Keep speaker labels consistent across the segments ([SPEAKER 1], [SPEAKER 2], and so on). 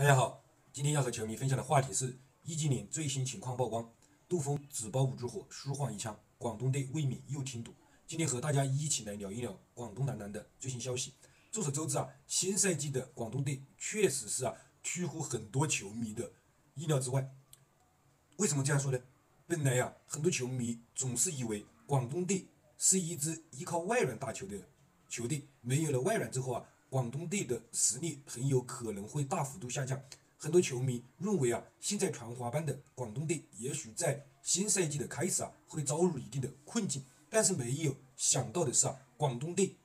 [SPEAKER 1] 大家好，今天要和球迷分享的话题是易建联最新情况曝光，杜锋自爆五支火，虚晃一枪，广东队卫冕又添堵。今天和大家一起来聊一聊广东男篮的最新消息。众所周知啊，新赛季的广东队确实是啊出乎很多球迷的意料之外。为什么这样说呢？本来呀，很多球迷总是以为广东队是一支依靠外援打球的球队，没有了外援之后啊。广东队的实力很有可能会大幅度下降，很多球迷认为啊，现在全华班的广东队也许在新赛季的开始啊会遭遇一定的困境，但是没有想到的是啊，广东队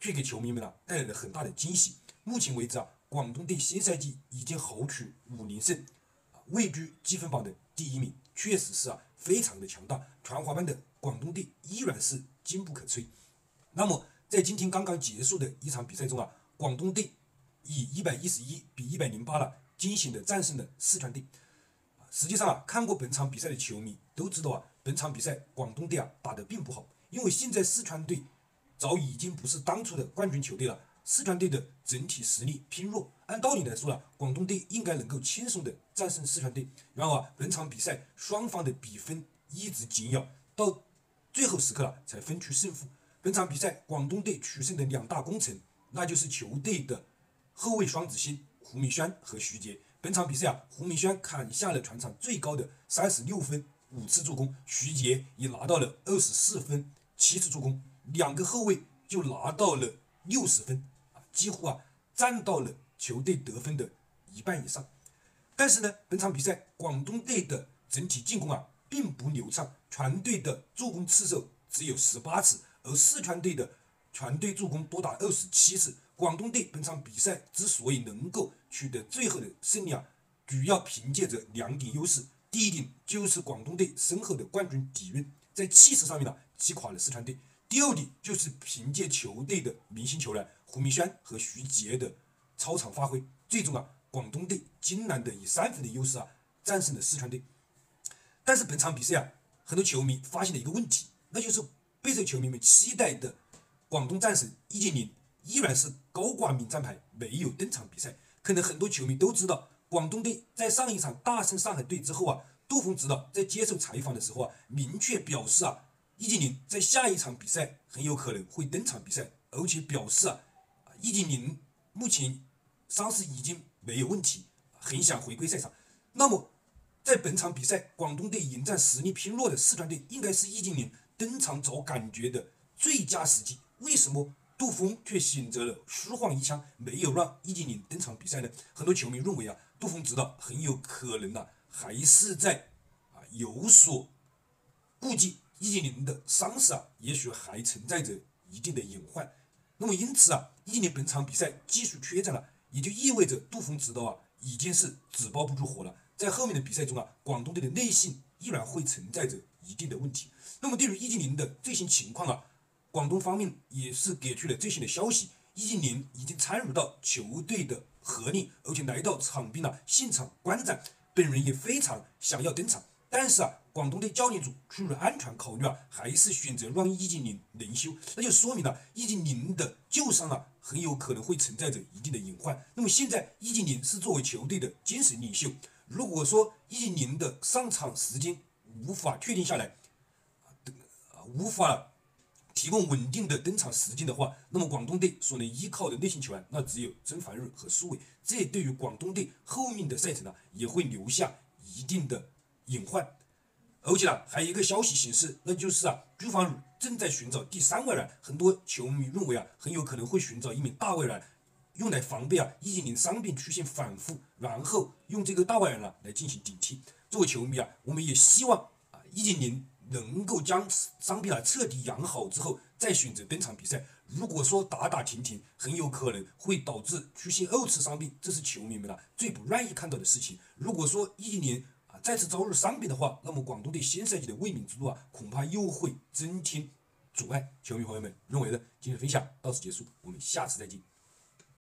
[SPEAKER 1] 却给球迷们啊带来了很大的惊喜。目前为止啊，广东队新赛季已经豪取五连胜，位居积分榜的第一名，确实是啊非常的强大。全华班的广东队依然是坚不可摧。那么。在今天刚刚结束的一场比赛中啊，广东队以一百一十一比一百零八了惊险的战胜了四川队。实际上啊，看过本场比赛的球迷都知道啊，本场比赛广东队啊打得并不好，因为现在四川队早已经不是当初的冠军球队了。四川队的整体实力偏弱，按道理来说呢，广东队应该能够轻松的战胜四川队。然而本场比赛双方的比分一直紧咬，到最后时刻了才分出胜负。本场比赛，广东队取胜的两大功臣，那就是球队的后卫双子星胡明轩和徐杰。本场比赛啊，胡明轩砍下了全场最高的三十六分，五次助攻；徐杰也拿到了二十四分，七次助攻。两个后卫就拿到了六十分，啊，几乎啊占到了球队得分的一半以上。但是呢，本场比赛广东队的整体进攻啊并不流畅，全队的助攻次数只有十八次。而四川队的全队助攻多达二十七次。广东队本场比赛之所以能够取得最后的胜利啊，主要凭借着两点优势。第一点就是广东队深厚的冠军底蕴，在气势上面呢击垮了四川队。第二点就是凭借球队的明星球员胡明轩和徐杰的超常发挥，最终啊，广东队艰难的以三分的优势啊战胜了四川队。但是本场比赛啊，很多球迷发现了一个问题，那就是。备受球迷们期待的广东战神易建联依然是高挂免战牌，没有登场比赛。可能很多球迷都知道，广东队在上一场大胜上海队之后啊，杜锋指导在接受采访的时候啊，明确表示啊，易建联在下一场比赛很有可能会登场比赛，而且表示啊，易建联目前伤势已经没有问题，很想回归赛场。那么，在本场比赛，广东队迎战实力偏弱的四川队，应该是易建联。登场找感觉的最佳时机，为什么杜锋却选择了虚晃一枪，没有让易建联登场比赛呢？很多球迷认为啊，杜锋知道很有可能啊，还是在啊有所顾忌，易建联的伤势啊，也许还存在着一定的隐患。那么因此啊，易建联本场比赛技术缺战了，也就意味着杜锋知道啊，已经是纸包不住火了。在后面的比赛中啊，广东队的内线依然会存在着一定的问题。那么对于易建联的最新情况啊，广东方面也是给出了最新的消息，易建联已经参与到球队的合练，而且来到场边了现场观战，本人也非常想要登场。但是啊，广东队教练组出于安全考虑啊，还是选择让易建联轮休，那就说明了易建联的旧伤啊，很有可能会存在着一定的隐患。那么现在易建联是作为球队的精神领袖，如果说易建联的上场时间无法确定下来，啊无法提供稳定的登场时间的话，那么广东队所能依靠的内线球员，那只有曾凡日和苏伟。这对于广东队后面的赛程呢，也会留下一定的隐患。而且呢，还有一个消息显示，那就是啊，朱芳雨正在寻找第三外援。很多球迷认为啊，很有可能会寻找一名大外援，用来防备啊易建联伤病出现反复，然后用这个大外援呢来进行顶替。作为球迷啊，我们也希望啊易建联。能够将伤病啊彻底养好之后，再选择登场比赛。如果说打打停停，很有可能会导致出现二次伤病，这是球迷们啊最不愿意看到的事情。如果说易建联啊再次遭遇伤病的话，那么广东队新赛季的卫冕之路啊，恐怕又会增添阻碍。球迷朋友们认为呢？今天分享到此结束，我们下次再见。